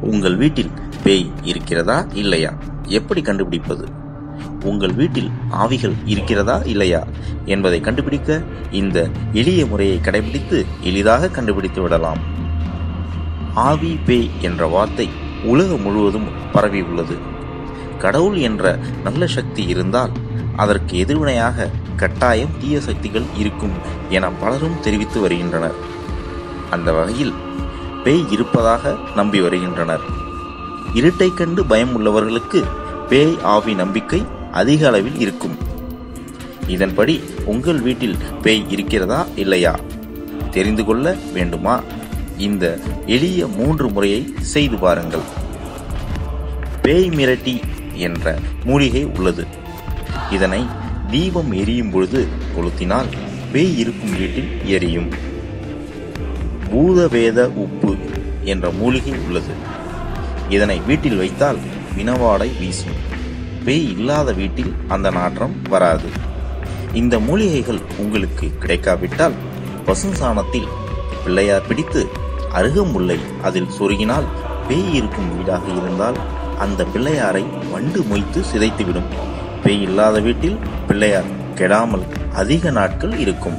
உங்கள் வீட்டில் பேய் இருக்கிறதா இல்லையா? எப்படி கண்டுபிடிப்பது? உங்கள் வீட்டில் ஆவிகள் இருக்கிறதா இல்லையா? என்பதை கண்டுபிடிக்க இந்த எளிய முறையை கடைபிடித்து எளிதாக கண்டுபிடித்து விடலாம். ஆவி பேய் என்ற வார்த்தை உலகம் முழுவதும் பரவி உள்ளது. கடவுள் என்ற நல்ல சக்தி இருந்தால் அதற்கு எதிர்வினையாக கட்டாயம் தீய சக்திகள் இருக்கும் என பலரும் தெரிவித்து வருகின்றனர். அந்த வகையில் பேய் இருப்பதாக நம்பி வருகின்றனர். இருட்டை கண்டு பயம் உள்ளவர்களுக்கு பேய் ஆவி நம்பிக்கை அதிக அளவில் இருக்கும். இதன்படி உங்கள் வீட்டில் பேய் இருக்கிறதா இல்லையா? தெரிந்து கொள்ள வேண்டுமா? இந்த எளிய மூன்று முறையை செய்து பாருங்கள். பேய் மிரட்டி என்ற மூலிகை உள்ளது. இதனை தீபம் எரியும் பொழுது கொளுத்தினால் பேய் இருக்கும் வீட்டில் எரியும். பூதவேத உப்பு என்ற மூலிகை உள்ளது. இதனை வீட்டில் வைத்தால் வினவாடை வீசும். பேய் இல்லாத வீட்டில் அந்த நாற்றம் வராது. இந்த மூலிகைகள் உங்களுக்கு கிடைக்காவிட்டால் பசுசாணத்தில் பிள்ளையார் பிடித்து அருகம்புல்லை அதில் சொருகினால் பேய் இருக்கும் வீடாக இருந்தால் அந்த பிள்ளையாரை வண்டு மொய்த்து சிதைத்துவிடும். பேய் இல்லாத வீட்டில் பிள்ளையார் கெடாமல் அதிக நாட்கள் இருக்கும்.